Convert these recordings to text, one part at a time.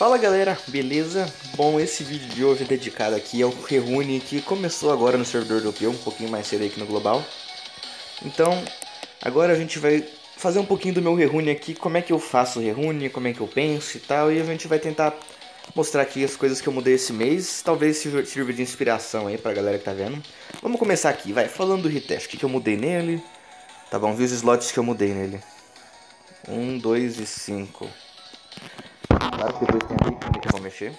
Fala galera, beleza? Bom, esse vídeo de hoje é dedicado aqui ao Rerune que começou agora no servidor europeu, um pouquinho mais cedo aqui no global. Então, agora a gente vai fazer um pouquinho do meu Rerune aqui, como é que eu faço o Rerune, como é que eu penso e tal, e a gente vai tentar mostrar aqui as coisas que eu mudei esse mês, talvez sirva de inspiração aí pra galera que tá vendo. Vamos começar aqui, vai, falando do Ritef, o que, que eu mudei nele, tá bom, vi os slots que eu mudei nele. 1, 2 e 5. Claro que depois tem a que eu vou mexer.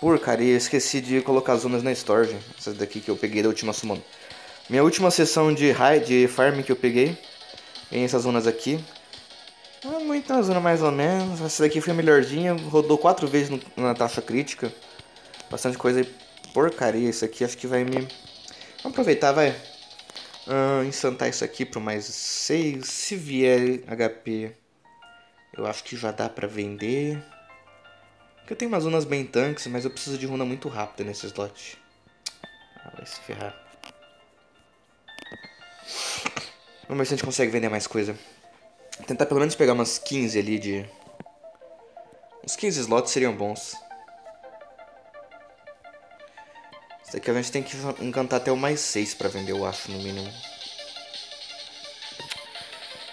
Porcaria, esqueci de colocar as zonas na storage. Essas daqui que eu peguei da última summon. Minha última sessão de, high, de farm que eu peguei. Tem essas zonas aqui. Não é muito uma zona mais ou menos. Essa daqui foi a melhorzinha. Rodou quatro vezes no, na taxa crítica. Bastante coisa Porcaria, isso aqui acho que vai me... Vamos aproveitar, vai. Uh, instantar isso aqui pro mais 6. Se vier HP eu acho que já dá pra vender. Porque eu tenho umas runas bem tanques, mas eu preciso de runa muito rápida nesse slot. Ah, vai se ferrar. Vamos ver se a gente consegue vender mais coisa. Tentar pelo menos pegar umas 15 ali de... Uns 15 slots seriam bons. Isso daqui a gente tem que encantar até o mais 6 pra vender, eu acho, no mínimo.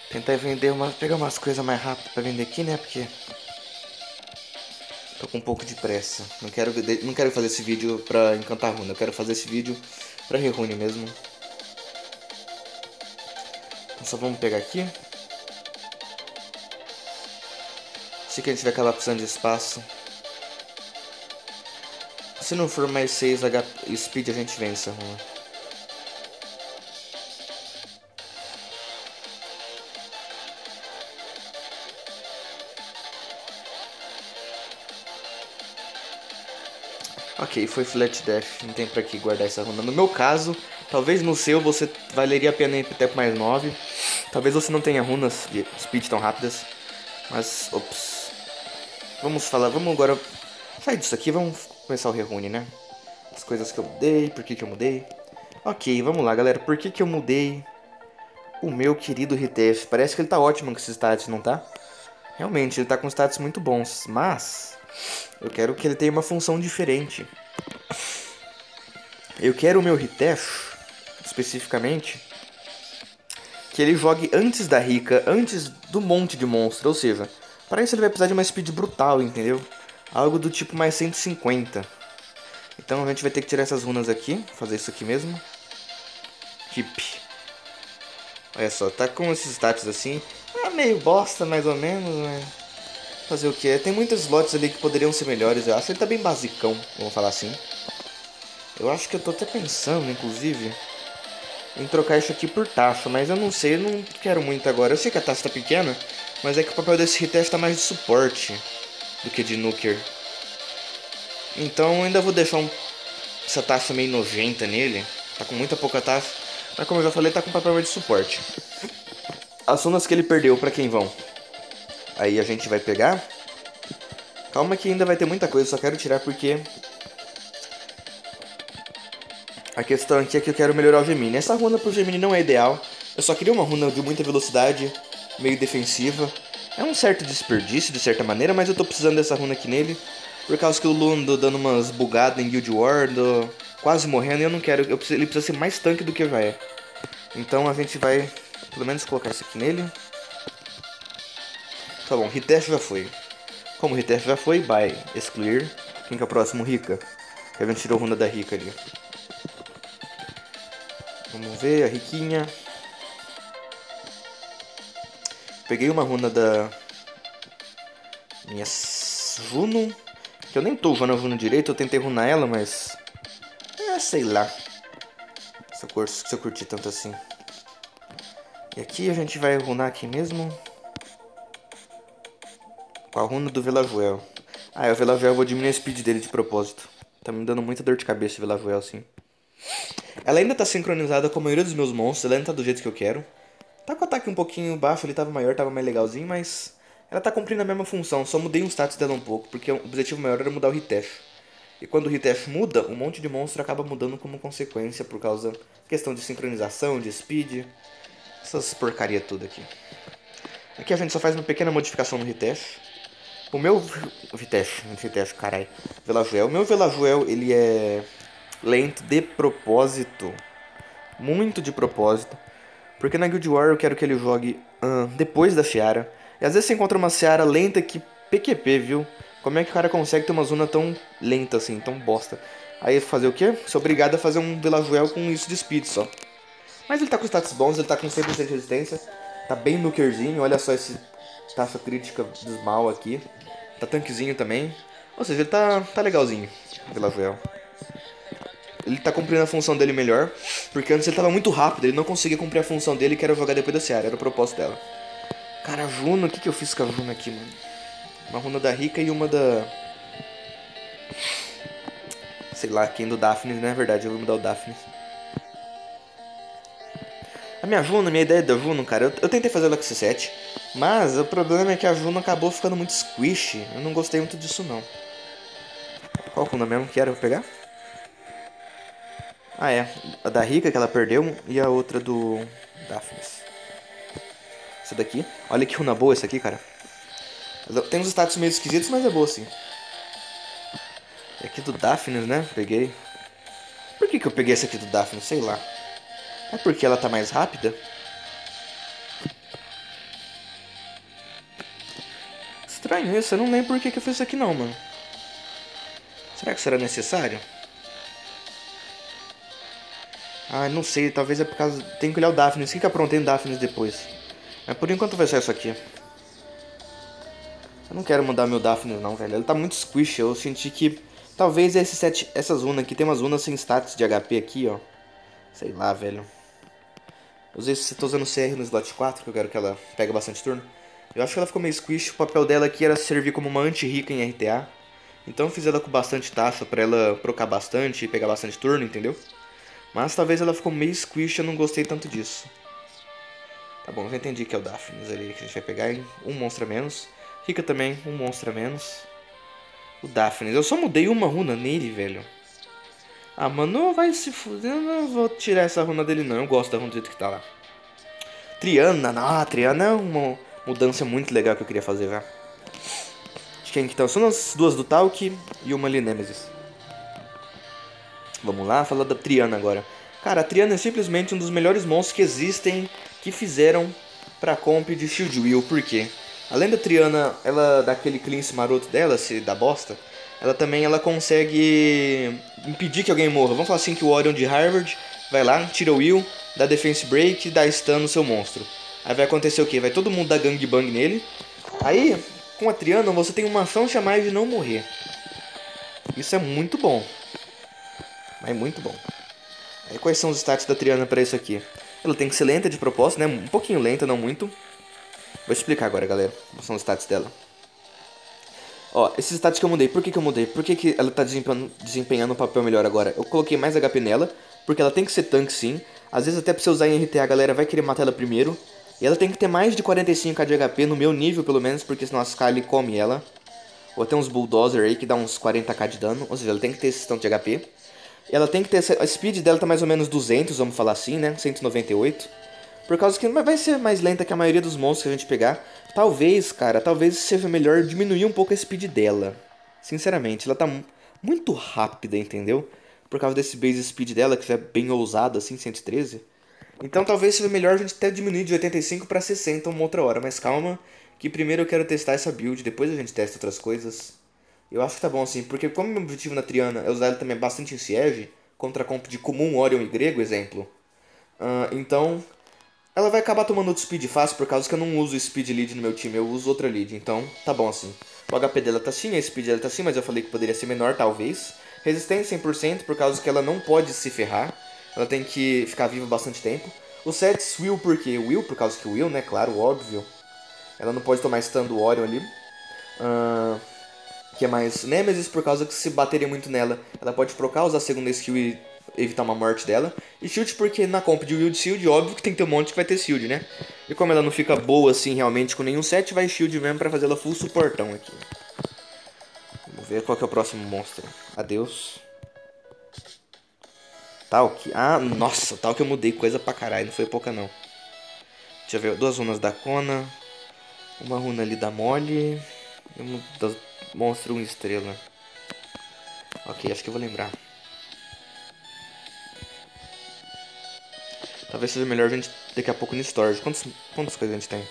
Tentar vender pegar umas coisas mais rápido para vender aqui, né? Porque tô com um pouco de pressa. Não quero, não quero fazer esse vídeo pra encantar runa. Eu quero fazer esse vídeo pra rerune mesmo. Então só vamos pegar aqui. Sei que a gente vai acabar precisando de espaço. Se não for mais 6 HP speed, a gente vence a runa. Ok, foi flat death, não tem pra que guardar essa runa. No meu caso, talvez no seu você valeria a pena ir até mais 9. Talvez você não tenha runas de speed tão rápidas. Mas, ops. Vamos falar, vamos agora sair disso aqui, vamos começar o rerune, né? As coisas que eu mudei, por que que eu mudei. Ok, vamos lá galera, por que que eu mudei o meu querido RTF? Parece que ele tá ótimo com esses stats, não tá? Realmente, ele tá com status muito bons, mas... Eu quero que ele tenha uma função diferente. Eu quero o meu Ritef, especificamente, que ele jogue antes da rica, antes do monte de monstro. Ou seja, para isso ele vai precisar de uma speed brutal, entendeu? Algo do tipo mais 150. Então a gente vai ter que tirar essas runas aqui, fazer isso aqui mesmo. Keep. Olha só, tá com esses status assim. É meio bosta mais ou menos, né? Fazer o que? Tem muitos slots ali que poderiam ser melhores, eu acho. Ele tá bem basicão, vamos falar assim. Eu acho que eu tô até pensando, inclusive, em trocar isso aqui por taxa, mas eu não sei, eu não quero muito agora. Eu sei que a taxa tá pequena, mas é que o papel desse retest tá mais de suporte do que de nuker. Então eu ainda vou deixar um, essa taxa meio nojenta nele. Tá com muita pouca taxa. Mas como eu já falei, tá com papel de suporte. As zonas que ele perdeu, para quem vão? Aí a gente vai pegar. Calma que ainda vai ter muita coisa, só quero tirar porque... A questão aqui é que eu quero melhorar o Gemini. Essa runa pro Gemini não é ideal. Eu só queria uma runa de muita velocidade, meio defensiva. É um certo desperdício, de certa maneira, mas eu tô precisando dessa runa aqui nele. Por causa que o Lu andou dando umas bugadas em Guild War, quase morrendo, e eu não quero. Eu preciso, ele precisa ser mais tanque do que já é. Então a gente vai, pelo menos, colocar isso aqui nele. Tá bom, Ritef já foi. Como Ritef já foi, vai excluir. Quem que é o próximo? Rica. A gente tirou runa da Rica ali. Vamos ver, a Riquinha. Peguei uma runa da minha Juno. Que eu nem tô usando a Juno direito, eu tentei runar ela, mas... É, sei lá. Se eu, se eu curti tanto assim. E aqui a gente vai runar aqui mesmo. Com a runa do Velajuel. Ah, é o Velajuel, eu vou diminuir a speed dele de propósito. Tá me dando muita dor de cabeça o Velajuel, assim. Ela ainda tá sincronizada com a maioria dos meus monstros, ela ainda tá do jeito que eu quero. Tá com o ataque um pouquinho baixo, ele tava maior, tava mais legalzinho, mas... Ela tá cumprindo a mesma função, só mudei um status dela um pouco, porque o objetivo maior era mudar o Hitef. E quando o Hitef muda, um monte de monstro acaba mudando como consequência, por causa questão de sincronização, de speed, essas porcaria tudo aqui. Aqui a gente só faz uma pequena modificação no Hitef. O meu Vitesh, Vitesh, caralho. Velajuel. O meu Velajuel, ele é lento de propósito. Muito de propósito. Porque na Guild War eu quero que ele jogue uh, depois da Seara. E às vezes você encontra uma Seara lenta que PQP, viu? Como é que o cara consegue ter uma zona tão lenta assim, tão bosta? Aí fazer o quê? Sou obrigado a fazer um Velajuel com isso de speed só. Mas ele tá com status bons, ele tá com 100% de resistência. Tá bem nukerzinho, olha só esse taxa crítica dos mal aqui. Tá tanquezinho também. Ou seja, ele tá, tá legalzinho, Velajuel. Ele tá cumprindo a função dele melhor, porque antes ele tava muito rápido, ele não conseguia cumprir a função dele que era jogar depois da Seara, era o propósito dela. Cara, a Juno, o que, que eu fiz com a Juno aqui, mano? Uma runa da Rica e uma da sei lá, quem do Daphne, não é verdade, eu vou mudar o Daphne. A minha Juno, minha ideia da Juno, cara, eu, eu tentei fazer o Lexi 7, mas o problema é que a Juno acabou ficando muito squish. Eu não gostei muito disso não. Qual runa mesmo que era? Vou pegar? Ah, é. A da Rica que ela perdeu e a outra do Daphne. Essa daqui. Olha que runa boa essa aqui, cara. Tem uns status meio esquisitos, mas é boa sim. É aqui do Daphne, né? Peguei. Por que, que eu peguei essa aqui do Daphne? Sei lá. É porque ela tá mais rápida? Estranho isso, eu não lembro por que, que eu fiz isso aqui não, mano. Será que será necessário? Ah, não sei, talvez é por causa... Tem que olhar o Daphne, o que, que aprontei no Daphne depois. Mas por enquanto vai ser isso aqui. Eu não quero mudar meu Daphne não, velho. Ele tá muito squish, eu senti que Talvez esse set, essa zona aqui, tem uma zona sem status de HP aqui, ó. Sei lá, velho. Eu usei, tô usando CR no slot 4, que eu quero que ela pegue bastante turno. Eu acho que ela ficou meio squish, o papel dela aqui era servir como uma anti-rica em RTA. Então eu fiz ela com bastante taxa pra ela procar bastante e pegar bastante turno, entendeu? Mas talvez ela ficou meio squish, eu não gostei tanto disso. Tá bom, já entendi que é o Daphne ali que a gente vai pegar, hein? Um monstro a menos. Rica também, um monstro a menos. O Daphne. Eu só mudei uma runa nele, velho. Ah, mano, vai se fuder. Eu não vou tirar essa runa dele, não. Eu gosto da runa do jeito que tá lá. Triana. Ah, Triana é uma mudança muito legal que eu queria fazer, velho. De quem que tá? São as duas do Talk e uma ali Nemesis. Vamos lá, falar da Triana agora. Cara, a Triana é simplesmente um dos melhores monstros que existem, que fizeram pra comp de Shield Wheel. Por quê? Além da Triana, ela daquele cleanse maroto dela, se da bosta, ela também ela consegue impedir que alguém morra. Vamos falar assim que o Orion de Harvard vai lá, tira o Will, dá defense break, dá stun no seu monstro. Aí vai acontecer o que? Vai todo mundo dar gangbang nele. Aí, com a Triana, você tem uma chance a mais de não morrer. Isso é muito bom. É muito bom. Aí quais são os stats da Triana para isso aqui? Ela tem que ser lenta de propósito, né? Um pouquinho lenta, não muito. Vou explicar agora, galera. Quais são os stats dela. Ó, esses stats que eu mudei, por que, que eu mudei? Por que, que ela tá desempenhando, desempenhando um papel melhor agora? Eu coloquei mais HP nela, porque ela tem que ser tanque sim. Às vezes até pra você usar em RTA a galera vai querer matar ela primeiro. E ela tem que ter mais de 45k de HP, no meu nível pelo menos, porque senão a Skyly come ela. Ou até uns Bulldozer aí que dá uns 40k de dano, ou seja, ela tem que ter esse tanto de HP. Ela tem que ter, a speed dela tá mais ou menos 200, vamos falar assim, né, 198. Por causa que vai ser mais lenta que a maioria dos monstros que a gente pegar. Talvez, cara, talvez seja melhor diminuir um pouco a speed dela. Sinceramente, ela tá muito rápida, entendeu? Por causa desse base speed dela, que é bem ousado, assim, 113. Então talvez seja melhor a gente até diminuir de 85 para 60 uma outra hora. Mas calma, que primeiro eu quero testar essa build, depois a gente testa outras coisas. Eu acho que tá bom assim, porque como meu objetivo na Triana é usar ela também bastante em Siege, contra comp de comum, Orion e Grego, exemplo. Uh, então, ela vai acabar tomando outro speed fácil por causa que eu não uso speed lead no meu time, eu uso outra lead, então tá bom assim. O HP dela tá assim, a speed dela tá assim, mas eu falei que poderia ser menor talvez. Resistência 100% por causa que ela não pode se ferrar, ela tem que ficar viva bastante tempo. O sets Will por quê? Will por causa que Will, né, claro, óbvio. Ela não pode tomar stun do Orion ali. Uh, que é mais Nemesis por causa que se baterem muito nela, ela pode procar, usar a segunda skill e evitar uma morte dela. E Shield porque na comp de Wild Shield, óbvio que tem que ter um monte que vai ter Shield, né? E como ela não fica boa assim realmente com nenhum set, vai Shield mesmo pra fazer ela full suportão aqui. Vamos ver qual que é o próximo monstro. Adeus. Talk. Ah, nossa, tal que eu mudei coisa pra caralho, não foi pouca não. Deixa eu ver, duas runas da Kona. Uma runa ali da Molly. Um das monstro 1 estrela. Ok, acho que eu vou lembrar. Talvez seja melhor a gente daqui a pouco no storage. Quantas, quantas coisas a gente tem?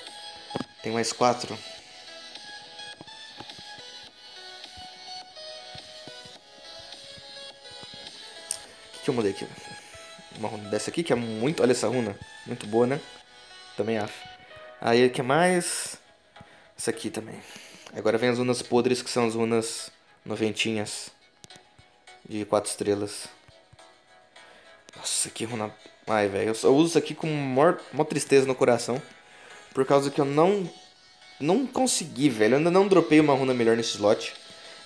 Tem mais quatro. O que, que eu mudei aqui? Uma runa dessa aqui, que é muito... Olha essa runa. Muito boa, né? Também acho. Aí, o que mais? Essa aqui também. Agora vem as runas podres, que são as runas noventinhas. De quatro estrelas. Nossa, que runa... Ai, velho, eu só uso isso aqui com maior, maior tristeza no coração. Por causa que eu não... Não consegui, velho. Eu ainda não dropei uma runa melhor nesse slot.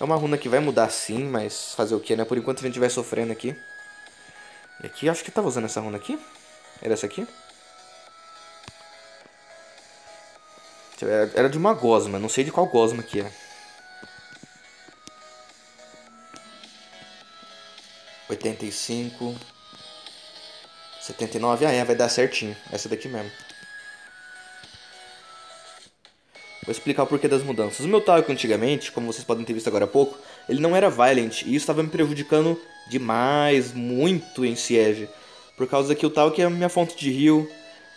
É uma runa que vai mudar sim, mas fazer o que, né? Por enquanto a gente vai sofrendo aqui. E aqui, acho que tava usando essa runa aqui. Era essa aqui? Era de uma gosma, não sei de qual gosma que é. 85 79, ah é, vai dar certinho. Essa daqui mesmo. Vou explicar o porquê das mudanças. O meu Talk antigamente, como vocês podem ter visto agora há pouco, ele não era Violent. E isso estava me prejudicando demais, muito em Siege. Por causa que o Talk é a minha fonte de heal.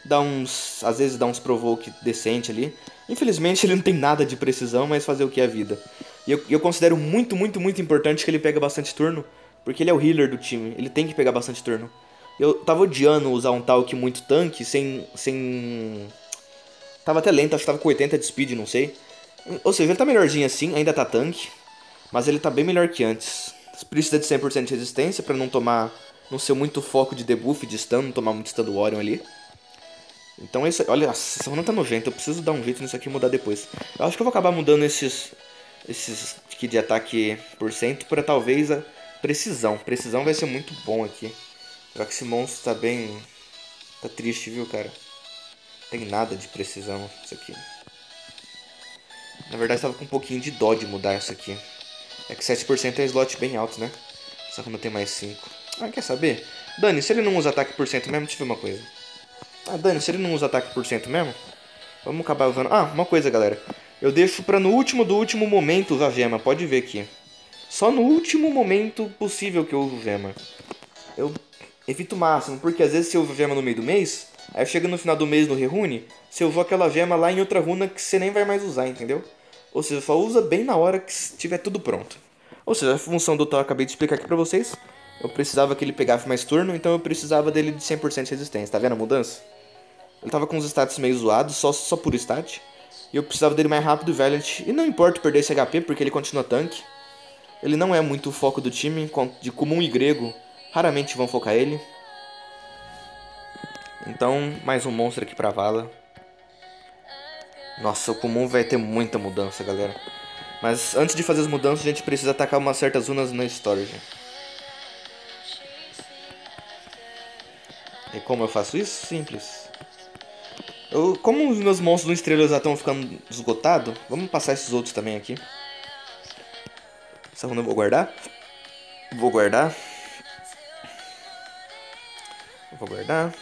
Dá uns. Às vezes dá uns provoke decente ali. Infelizmente ele não tem nada de precisão, mas fazer o que é a vida. E eu, eu considero muito, muito, muito importante que ele pega bastante turno. Porque ele é o healer do time. Ele tem que pegar bastante turno. Eu tava odiando usar um Talk muito tanque sem. sem. Tava até lento, acho que tava com 80 de speed, não sei. Ou seja, ele tá melhorzinho assim, ainda tá tanque. Mas ele tá bem melhor que antes. Precisa de 100% de resistência para não tomar. Não ser muito foco de debuff, de stun, não tomar muito stun do Orion ali. Então esse. Olha, essa runa tá nojenta, eu preciso dar um jeito nisso aqui e mudar depois. Eu acho que eu vou acabar mudando esses. Esses aqui de ataque por cento para talvez a precisão. Precisão vai ser muito bom aqui. Será que esse monstro tá bem. Tá triste, viu, cara? Não tem nada de precisão isso aqui. Na verdade, estava com um pouquinho de dó de mudar isso aqui. É que 7% é slot bem alto, né? Essa runa tem mais 5. Ah, quer saber? Dani, se ele não usa ataque por cento mesmo, deixa eu ver uma coisa. Ah, Dani, se ele não usa ataque por cento mesmo, vamos acabar usando... Ah, uma coisa, galera. Eu deixo pra no último do último momento usar gema, pode ver aqui. Só no último momento possível que eu uso gema. Eu evito o máximo, porque às vezes eu uso gema no meio do mês, aí chega no final do mês no Rerune, você usou aquela gema lá em outra runa que você nem vai mais usar, entendeu? Ou seja, só usa bem na hora que tiver tudo pronto. Ou seja, a função do Thor acabei de explicar aqui pra vocês. Eu precisava que ele pegasse mais turno, então eu precisava dele de 100% de resistência. Tá vendo a mudança? Ele tava com os stats meio zoados, só, só por stat. E eu precisava dele mais rápido e Valiant. E não importa perder esse HP, porque ele continua tanque. Ele não é muito o foco do time, de comum e grego Raramente vão focar ele. Então, mais um monstro aqui pra vala. Nossa, o comum vai ter muita mudança, galera. Mas antes de fazer as mudanças, a gente precisa atacar umas certas runas na storage. E como eu faço isso? Simples. Eu, como os meus monstros do estrela já estão ficando esgotados, vamos passar esses outros também aqui. Essa runa eu vou guardar. Vou guardar. Vou guardar.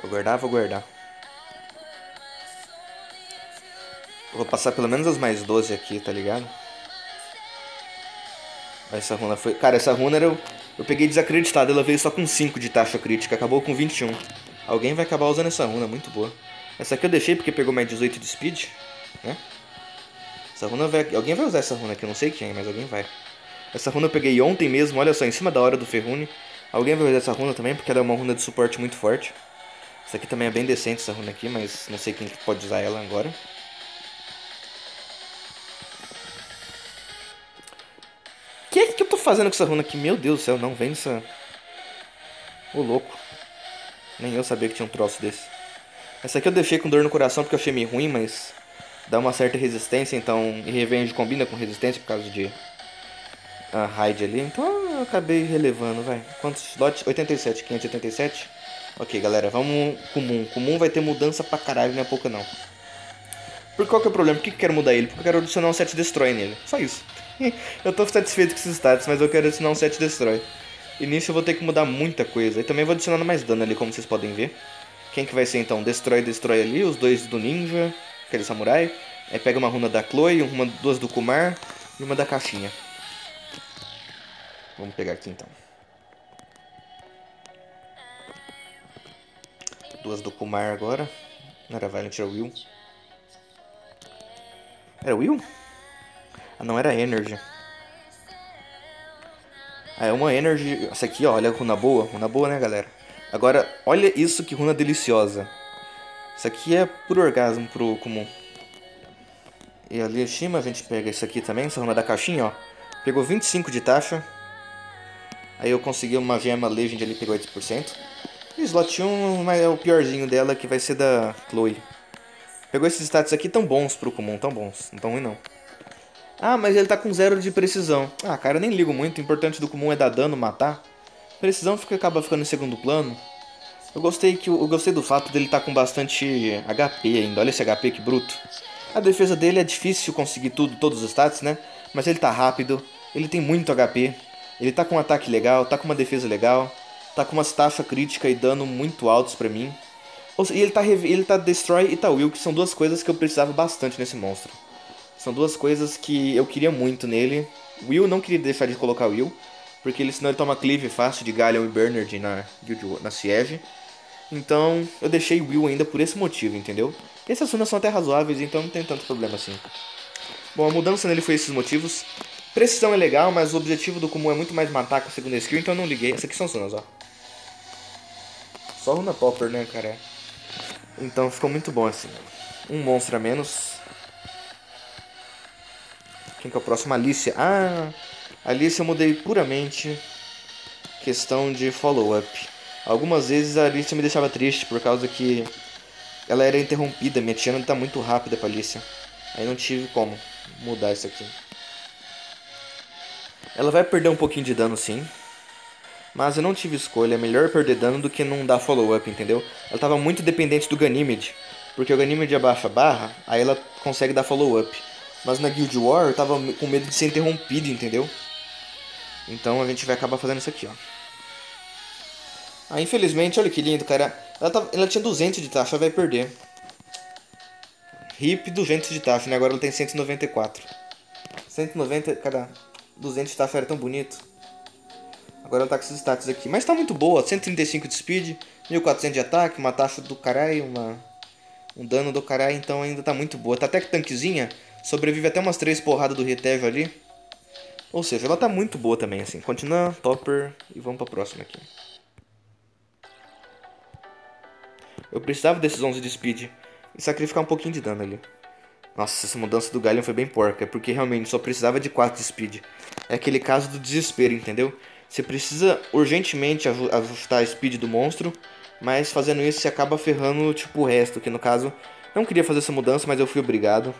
Vou guardar, vou guardar. Vou passar pelo menos as mais 12 aqui, tá ligado? Essa runa foi... Cara, essa runa. Eu, eu peguei desacreditado, ela veio só com 5 de taxa crítica, acabou com 21. Alguém vai acabar usando essa runa, muito boa. Essa aqui eu deixei porque pegou mais 18 de speed, né? Essa runa vai... Alguém vai usar essa runa aqui, eu não sei quem, mas alguém vai. Essa runa eu peguei ontem mesmo, olha só, em cima da hora do Ferrune. Alguém vai usar essa runa também, porque ela é uma runa de suporte muito forte. Essa aqui também é bem decente, essa runa aqui, mas não sei quem pode usar ela agora. O que é que eu tô fazendo com essa runa aqui? Meu Deus do céu, não vem essa... Ô, louco. Nem eu sabia que tinha um troço desse. Essa aqui eu deixei com dor no coração porque eu achei meio ruim, mas... Dá uma certa resistência, então... E Revenge combina com resistência por causa de a raid ali. Então eu acabei relevando, vai. Quantos slots? 87, 587. Ok, galera, vamos comum. Comum vai ter mudança pra caralho, não é pouca não. Por qual que é o problema? Por que eu quero mudar ele? Porque eu quero adicionar um set destroy nele. Só isso. eu tô satisfeito com esses status, mas eu quero adicionar um set destroy. E nisso eu vou ter que mudar muita coisa. E também vou adicionando mais dano ali, como vocês podem ver. Quem que vai ser então? Destroy, destroy ali, os dois do ninja, aquele samurai. Aí pega uma runa da Chloe, uma, duas do Kumar e uma da caixinha. Vamos pegar aqui então. Duas do Kumar agora. Não era Violent, era Will. Era Will? Ah, não, era Energy. Ah, é uma Energy. Essa aqui, ó, olha a runa boa. Runa boa, né, galera? Agora, olha isso que runa deliciosa. Isso aqui é por orgasmo pro comum. E ali em cima a gente pega isso aqui também, essa runa da caixinha, ó. Pegou 25 de taxa. Aí eu consegui uma gema Legend ali, pegou 8%. E o slot 1 mas é o piorzinho dela, que vai ser da Chloe. Pegou esses status aqui tão bons pro comum, tão bons. Não tão ruim não. Ah, mas ele tá com zero de precisão. Ah, cara, eu nem ligo muito. O importante do comum é dar dano, matar. Precisão fica, acaba ficando em segundo plano. Eu gostei, que, eu gostei do fato dele tá com bastante HP ainda. Olha esse HP que bruto. A defesa dele é difícil conseguir tudo, todos os stats, né? Mas ele tá rápido, ele tem muito HP, ele tá com um ataque legal, tá com uma defesa legal, tá com umas taxa crítica e dano muito altos pra mim. E ele tá, ele tá Destroy e tá Will, que são duas coisas que eu precisava bastante nesse monstro. São duas coisas que eu queria muito nele. Will não queria deixar de colocar Will, porque ele, senão ele toma cleave fácil de Galleon e Bernard na, na Siege. Então eu deixei Will ainda por esse motivo, entendeu? Essas runas são até razoáveis, então não tem tanto problema assim. Bom, a mudança nele foi esses motivos. Precisão é legal, mas o objetivo do comum é muito mais matar com a segunda skill, então eu não liguei. Essas aqui são as runas, ó. Só runa popper, né, cara? Então ficou muito bom assim. Um monstro a menos. Quem que é o próximo? Alicia. Ah, Alicia eu mudei puramente questão de follow-up. Algumas vezes a Alicia me deixava triste por causa que ela era interrompida. Minha tia não tá muito rápida pra Alicia. Aí não tive como mudar isso aqui. Ela vai perder um pouquinho de dano sim. Mas eu não tive escolha. É melhor perder dano do que não dar follow-up, entendeu? Ela tava muito dependente do Ganymede. Porque o Ganymede abaixa a barra, aí ela consegue dar follow-up. Mas na Guild War eu tava com medo de ser interrompido, entendeu? Então a gente vai acabar fazendo isso aqui, ó. Ah, infelizmente, olha que lindo, cara. Ela, ela tinha 200 de taxa, vai perder. RIP 200 de taxa, né? Agora ela tem 194. 190, cada 200 de taxa era tão bonito. Agora ela tá com esses status aqui. Mas tá muito boa, 135 de speed, 1400 de ataque, uma taxa do caralho, uma... um dano do caralho, então ainda tá muito boa. Tá até que tanquezinha, sobrevive até umas 3 porradas do Retejo ali. Ou seja, ela tá muito boa também, assim. Continua, topper, e vamos pra próxima aqui. Eu precisava desses 11 de speed e sacrificar um pouquinho de dano ali. Nossa, essa mudança do Galleon foi bem porca, porque realmente só precisava de 4 de speed. É aquele caso do desespero, entendeu? Você precisa urgentemente ajustar a speed do monstro, mas fazendo isso você acaba ferrando tipo o resto, que no caso não queria fazer essa mudança, mas eu fui obrigado.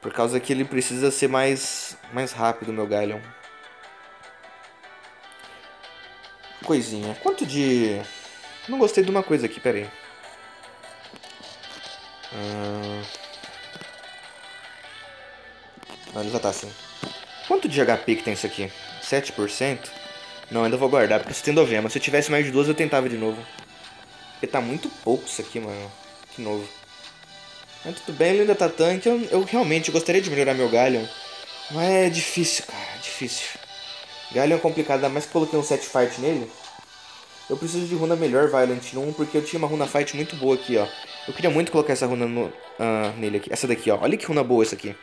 Por causa que ele precisa ser mais, mais rápido, meu Galleon. Coisinha. Quanto de... Não gostei de uma coisa aqui, peraí. Hum... Não, ele já tá assim. Quanto de HP que tem isso aqui? 7%? Não, ainda vou guardar, porque eu tenho Dovema. Se eu tivesse mais de duas, eu tentava de novo. Porque tá muito pouco isso aqui, mano. Que novo. Mas tudo bem, ele ainda tá tanque. Eu, eu realmente gostaria de melhorar meu Galleon. Mas é difícil, cara. É difícil. Galleon é complicado, ainda mais que coloquei um set fight nele. Eu preciso de runa melhor Violent 1, porque eu tinha uma runa fight muito boa aqui, ó. Eu queria muito colocar essa runa no, uh, nele aqui. Essa daqui, ó. Olha que runa boa essa aqui.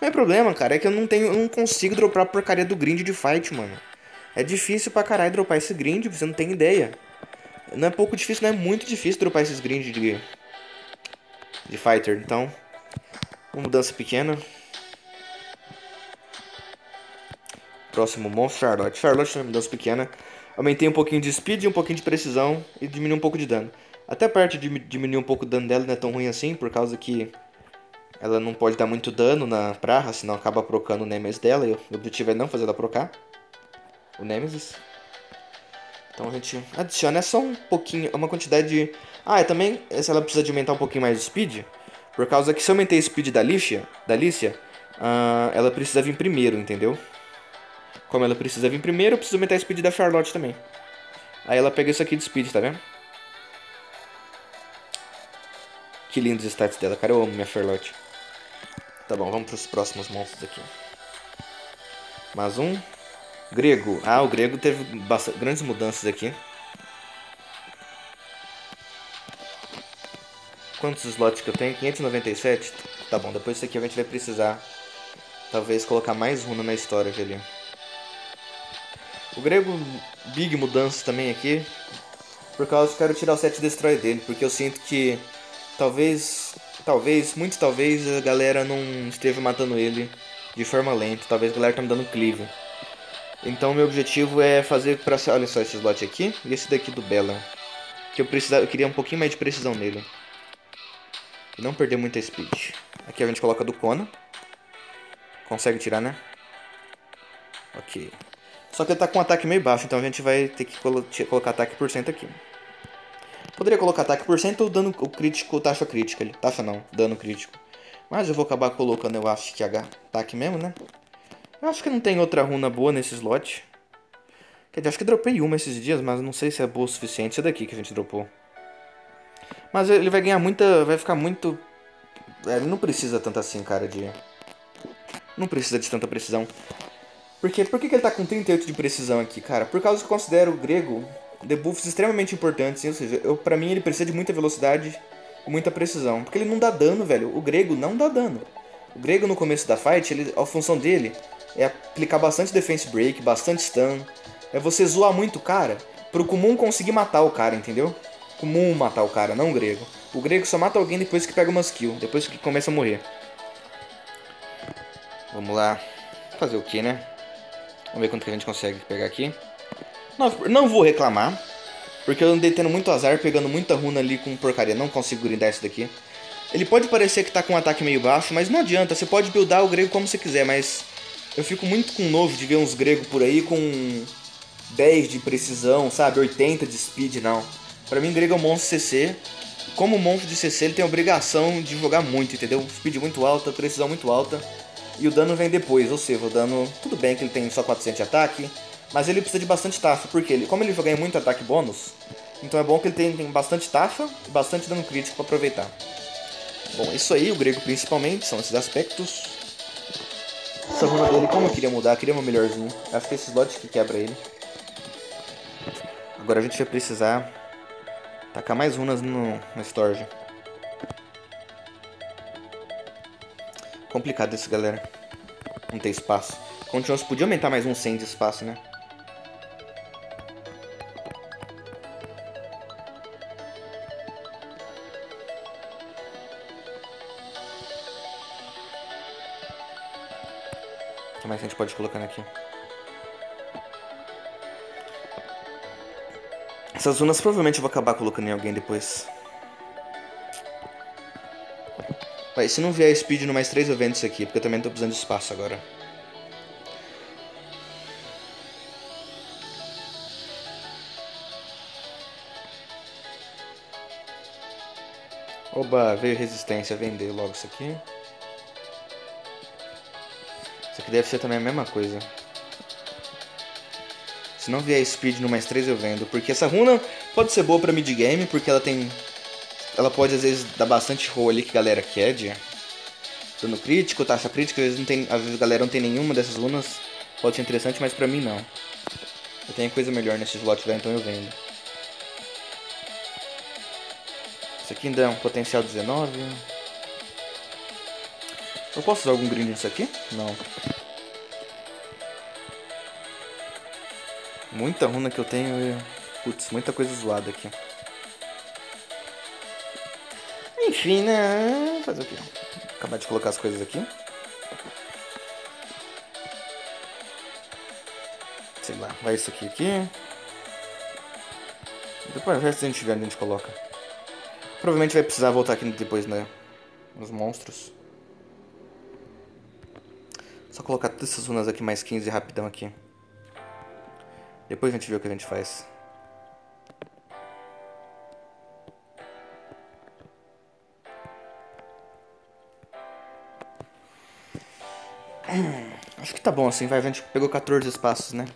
Não é problema, cara. É que eu não tenho. Eu não consigo dropar a porcaria do grind de fight, mano. É difícil pra caralho dropar esse grind, você não tem ideia. Não é pouco difícil, não é muito difícil dropar esses grinds de. De fighter. Então. Uma mudança pequena. Próximo monstro, Charlotte. Charlotte mudança pequena. Aumentei um pouquinho de speed, um pouquinho de precisão e diminui um pouco de dano. Até a parte de diminuir um pouco o dano dela não é tão ruim assim, por causa que ela não pode dar muito dano na praha, senão acaba procando o Nemesis dela. E o objetivo é não fazer ela procar o Nemesis. Então a gente adiciona só um pouquinho, uma quantidade de... Ah, e também se ela precisa de aumentar um pouquinho mais de speed, por causa que se eu aumentei a speed da Alicia, da Alicia uh, ela precisa vir primeiro, entendeu? Como ela precisa vir primeiro, eu preciso aumentar a speed da Charlotte também. Aí ela pega isso aqui de speed, tá vendo? Que lindos os stats dela, cara. Eu amo minha Charlotte. Tá bom, vamos pros próximos monstros aqui. Mais um. Grego. Ah, o grego teve bastante, grandes mudanças aqui. Quantos slots que eu tenho? 597? Tá bom, depois disso aqui a gente vai precisar talvez colocar mais runa na história ali. O grego, big mudanças também aqui. Por causa que eu quero tirar o set destroy dele, porque eu sinto que talvez, talvez, muito talvez a galera não esteja matando ele de forma lenta. Talvez a galera tá me dando cleave. Então meu objetivo é fazer para olha só esse slot aqui e esse daqui do Bella, que eu precisava, eu queria um pouquinho mais de precisão nele. E não perder muita speed. Aqui a gente coloca do Kona. Consegue tirar, né? Ok. Só que ele tá com um ataque meio baixo, então a gente vai ter que colo colocar ataque por cento aqui. Poderia colocar ataque por cento ou dano crítico, taxa crítica ali. Taxa não, dano crítico. Mas eu vou acabar colocando, eu acho que H ataque mesmo, né? Eu acho que não tem outra runa boa nesse slot. Quer dizer, acho que dropei uma esses dias, mas não sei se é boa o suficiente. Essa daqui que a gente dropou. Mas ele vai ganhar muita... Vai ficar muito... É, ele não precisa tanto assim, cara, de... Não precisa de tanta precisão. Porque, por que, que ele tá com 38 de precisão aqui, cara? Por causa que eu considero o grego debuffs extremamente importantes, ou seja, eu, pra mim ele precisa de muita velocidade e muita precisão. Porque ele não dá dano, velho. O grego não dá dano. O grego no começo da fight, ele, a função dele é aplicar bastante defense break, bastante stun. É você zoar muito o cara pro comum conseguir matar o cara, entendeu? Comum matar o cara, não o grego. O grego só mata alguém depois que pega umas kills, depois que começa a morrer. Vamos lá. Fazer o que, né? Vamos ver quanto que a gente consegue pegar aqui. Não, não vou reclamar. Porque eu andei tendo muito azar, pegando muita runa ali com porcaria. Não consigo grindar isso daqui. Ele pode parecer que tá com um ataque meio baixo, mas não adianta. Você pode buildar o grego como você quiser, mas... Eu fico muito com novo de ver uns gregos por aí com 10 de precisão, sabe? 80 de speed, não. Pra mim, grego é um monstro CC. Como monstro de CC, ele tem a obrigação de jogar muito, entendeu? Speed muito alta, precisão muito alta. E o dano vem depois, ou seja, o dano... Tudo bem que ele tem só 400 de ataque, mas ele precisa de bastante taxa, porque ele, como ele ganha muito ataque bônus, então é bom que ele tem, tem bastante taxa e bastante dano crítico para aproveitar. Bom, isso aí, o grego principalmente, são esses aspectos. Essa runa dele, como eu queria mudar, eu queria uma melhorzinha. Acho que esse slot que quebra ele. Agora a gente vai precisar tacar mais runas no, no storage. Complicado isso, galera. Não tem espaço. Continuamos, podia aumentar mais um 100 de espaço, né? Mais a gente pode colocar aqui? Essas runas provavelmente eu vou acabar colocando em alguém depois. Vai, se não vier speed no mais três eventos aqui, porque eu também tô precisando de espaço agora. Oba, veio resistência, vender logo isso aqui. Aqui deve ser também a mesma coisa. Se não vier speed no mais 3 eu vendo, porque essa runa pode ser boa pra mid game, porque ela tem ela pode às vezes dar bastante roll ali que a galera quer de dano crítico, taxa crítica, às vezes, não tem, às vezes a galera não tem nenhuma dessas runas. Pode ser interessante, mas pra mim não. Eu tenho coisa melhor nesse slot velho, então eu vendo. Isso aqui ainda é um potencial 19. Eu posso usar algum grind nisso aqui? Não. Muita runa que eu tenho. Putz, muita coisa zoada aqui. Enfim, né? Fazer o quê? Acabar de colocar as coisas aqui. Sei lá, vai isso aqui aqui. Depois resto a gente onde a gente coloca. Provavelmente vai precisar voltar aqui depois, né? Os monstros. Só colocar todas essas runas aqui mais 15 rapidão aqui. Depois a gente vê o que a gente faz. Acho que tá bom assim, vai. A gente pegou 14 espaços, né?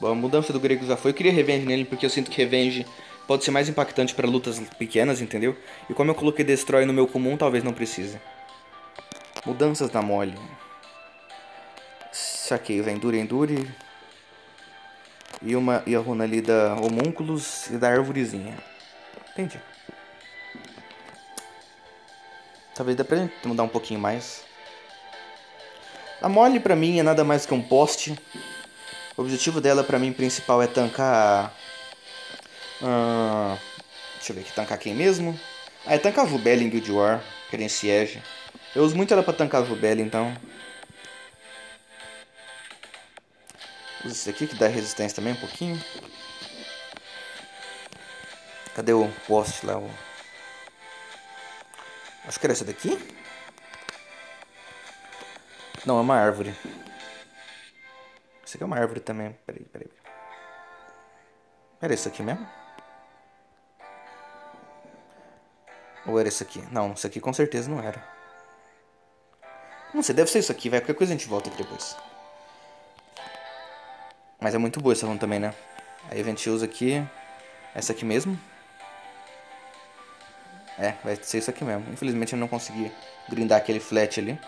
Bom, a mudança do grego já foi. Eu queria revenge nele porque eu sinto que revenge pode ser mais impactante para lutas pequenas, entendeu? E como eu coloquei destroy no meu comum, talvez não precise. Mudanças da mole. Saquei, vai Endure, Endure. E, uma, e a runa ali da Homúnculos e da Árvorezinha. Entendi. Talvez dê pra mudar um pouquinho mais. A mole pra mim é nada mais que um poste. O objetivo dela pra mim principal é tancar... Deixa eu ver aqui, tancar quem mesmo? Ah, é tancar a Vubel em Guild War, querem Siege. Eu uso muito ela pra tancar a Vubel, então... esse aqui que dá resistência também um pouquinho. Cadê o poste lá? O... Acho que era essa daqui. Não, é uma árvore. Isso aqui é uma árvore também. Peraí, peraí. Era isso aqui mesmo? Ou era isso aqui? Não, isso aqui com certeza não era. Não sei, deve ser isso aqui, vai. Qualquer coisa a gente volta aqui depois. Mas é muito boa essa runa também, né? Aí a gente usa aqui essa aqui mesmo. É, vai ser isso aqui mesmo. Infelizmente eu não consegui grindar aquele flat ali.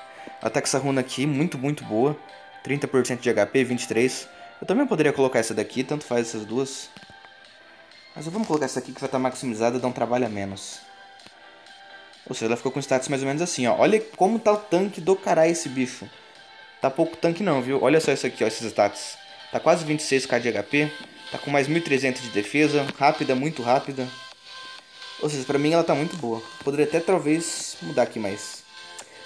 Tá com essa runa aqui, muito, muito boa. 30% de HP, 23. Eu também poderia colocar essa daqui, tanto faz essas duas. Mas vamos colocar essa aqui que vai estar tá maximizada, dá um trabalho a menos. Ou seja, ela ficou com status mais ou menos assim, ó. Olha como tá o tanque do caralho esse bicho. Tá pouco tanque não, viu? Olha só isso aqui, ó, esses status. Tá quase 26k de HP. Tá com mais 1300 de defesa. Rápida, muito rápida. Ou seja, pra mim ela tá muito boa. Poderia até talvez mudar aqui mais.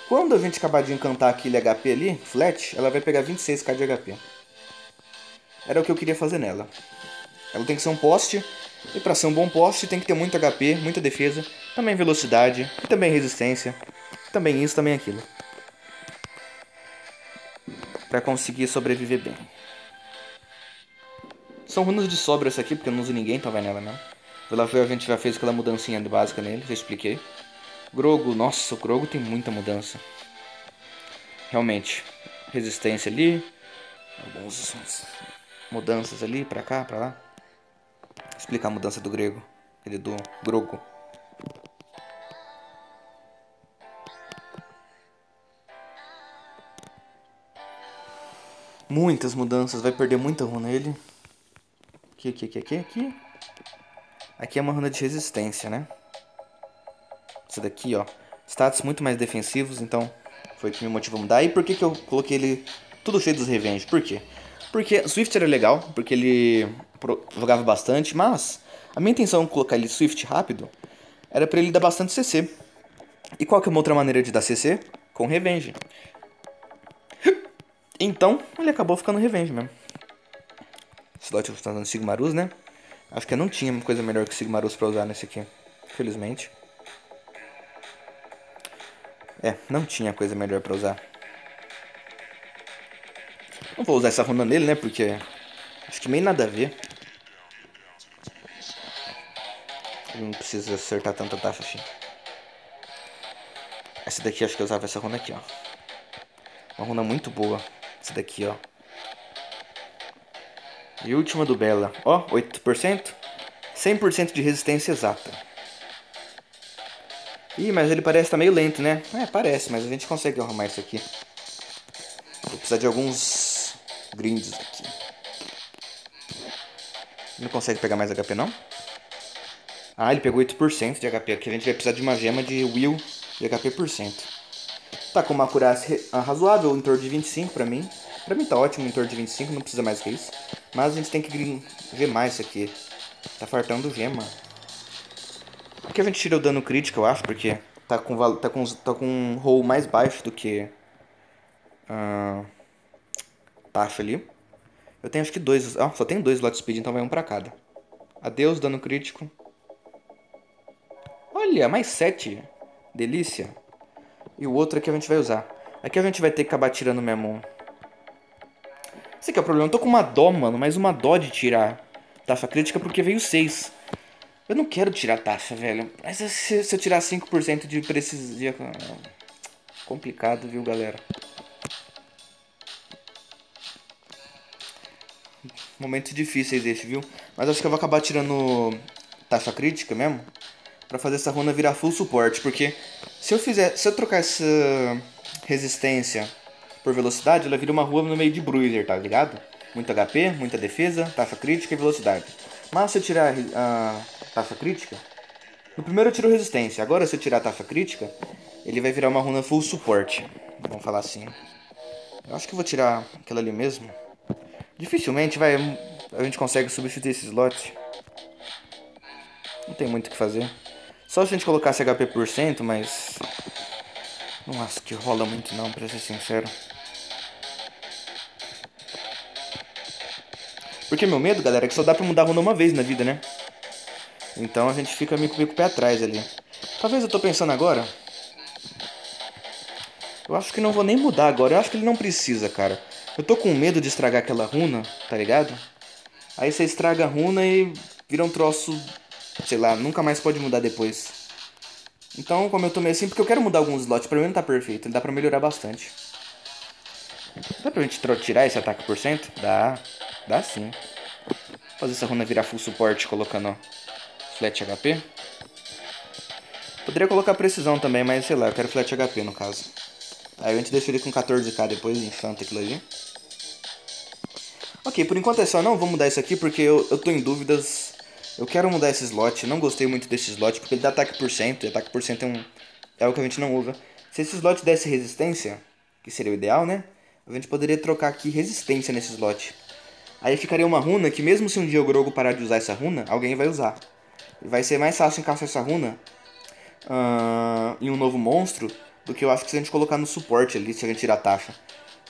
Quando a gente acabar de encantar aquele HP ali, flat, ela vai pegar 26k de HP. Era o que eu queria fazer nela. Ela tem que ser um poste. E para ser um bom poste tem que ter muito HP, muita defesa, também velocidade, e também resistência. Também isso, também aquilo. Para conseguir sobreviver bem. São runas de sobra essa aqui, porque eu não uso ninguém vai nela não. Velavel a gente já fez aquela mudancinha básica nele, já expliquei. Grogo, nossa, o Grogo tem muita mudança. Realmente, resistência ali. Algumas mudanças ali, pra cá, pra lá. Vou explicar a mudança do grego. Ele do Grogo. Muitas mudanças, vai perder muita runa ele. Aqui, aqui, aqui, aqui, aqui. Aqui é uma runa de resistência, né? Essa daqui, ó. Status muito mais defensivos, então foi o que me motivou a mudar. E por que, que eu coloquei ele tudo cheio dos revenge? Por quê? Porque Swift era legal, porque ele jogava bastante, mas a minha intenção de colocar ele Swift rápido era para ele dar bastante CC. E qual que é uma outra maneira de dar CC? Com revenge. Então, ele acabou ficando revenge mesmo slot está usando Sigmarus, né? Acho que eu não tinha coisa melhor que Sigmarus pra usar nesse aqui. Infelizmente. É, não tinha coisa melhor pra usar. Não vou usar essa runa nele, né? Porque acho que meio nada a ver. Ele não precisa acertar tanta taxa assim. Essa daqui acho que eu usava essa runa aqui, ó. Uma runa muito boa. Essa daqui, ó. E última do Bela. Ó, 8%. 100% de resistência exata. Ih, mas ele parece tá meio lento, né? É, parece, mas a gente consegue arrumar isso aqui. Vou precisar de alguns grinds aqui. Não consegue pegar mais HP, não? Ah, ele pegou 8% de HP. Aqui a gente vai precisar de uma gema de Will de HP por cento. Tá com uma acurácia razoável, em torno de 25 pra mim. Pra mim tá ótimo, em torno de 25, não precisa mais que isso. Mas a gente tem que mais isso aqui. Tá fartando gema. Aqui a gente tira o dano crítico, eu acho, porque tá com, tá com, tá com um roll mais baixo do que uh, taxa ali. Eu tenho acho que dois. Ah, só tenho dois slot speed, então vai um pra cada. Adeus, dano crítico. Olha, mais sete. Delícia. E o outro aqui a gente vai usar. Aqui a gente vai ter que acabar tirando mesmo esse aqui é o problema. Eu tô com uma dó, mano, mas uma dó de tirar taxa crítica porque veio 6. Eu não quero tirar taxa, velho. Mas se, se eu tirar 5% de precisão... Complicado, viu, galera? Momentos difíceis esse, viu? Mas acho que eu vou acabar tirando taxa crítica mesmo. Pra fazer essa runa virar full suporte. Porque se eu fizer. Se eu trocar essa resistência por velocidade, ela vira uma rua no meio de bruiser, tá ligado? Muito HP, muita defesa, taxa crítica e velocidade. Mas se eu tirar a taxa crítica. No primeiro eu tiro resistência. Agora se eu tirar a taxa crítica, ele vai virar uma runa full suporte. Vamos falar assim. Eu acho que eu vou tirar aquela ali mesmo. Dificilmente vai, a gente consegue substituir esse slot. Não tem muito o que fazer. Só se a gente colocasse HP por cento, mas... Não acho que rola muito não, pra ser sincero. Porque meu medo, galera, é que só dá pra mudar a runa uma vez na vida, né? Então a gente fica meio com o pé atrás ali. Talvez eu tô pensando agora... Eu acho que não vou nem mudar agora. Eu acho que ele não precisa, cara. Eu tô com medo de estragar aquela runa, tá ligado? Aí você estraga a runa e vira um troço, sei lá, nunca mais pode mudar depois. Então, como eu tô meio assim, porque eu quero mudar alguns slots, pra mim não tá perfeito, ele dá pra melhorar bastante. Dá pra gente tirar esse ataque por cento? Dá, dá sim. Fazer essa runa virar full suporte colocando ó, flat HP. Poderia colocar precisão também, mas sei lá, eu quero flat HP no caso. Aí a gente deixa ele com 14k depois, infanta aquilo ali. Ok, por enquanto é só. Não vou mudar isso aqui porque eu, eu tô em dúvidas. Eu quero mudar esse slot. Não gostei muito desse slot porque ele dá ataque por cento. E ataque por cento é, um, é algo que a gente não usa. Se esse slot desse resistência, que seria o ideal, né? A gente poderia trocar aqui resistência nesse slot. Aí ficaria uma runa que mesmo se um dia o Grogo parar de usar essa runa, alguém vai usar. Vai ser mais fácil encaixar essa runa uh, em um novo monstro do que eu acho que se a gente colocar no suporte ali, se a gente tirar a taxa.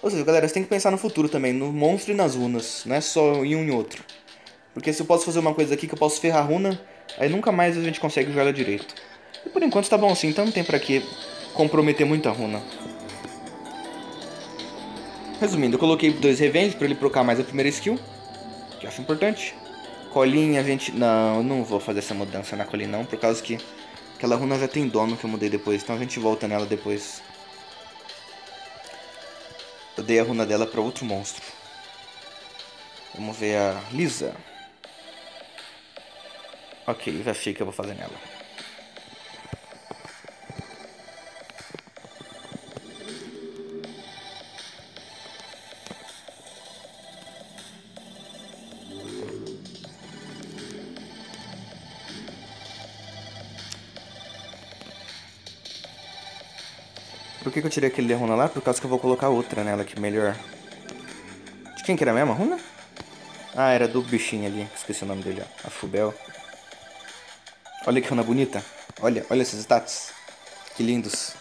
Ou seja, galera, você tem que pensar no futuro também, no monstro e nas runas, não é só em um e outro. Porque se eu posso fazer uma coisa aqui que eu posso ferrar a runa, aí nunca mais a gente consegue jogar ela direito. E por enquanto tá bom assim, então não tem pra que comprometer muito a runa. Resumindo, eu coloquei dois revenge pra ele procar mais a primeira skill, que eu acho importante. Colinha, a gente... Não, não vou fazer essa mudança na colinha não, por causa que Aquela runa já tem dono que eu mudei depois, então a gente volta nela depois. Eu dei a runa dela para outro monstro. Vamos ver a Lisa. Ok, já o que eu vou fazer nela. Que, eu tirei aquele de runa lá? Por causa que eu vou colocar outra nela que melhor. De quem que era a mesma runa? Ah, era do bichinho ali. Esqueci o nome dele, ó. A Fubel. Olha que runa bonita. Olha, olha esses status. Que lindos.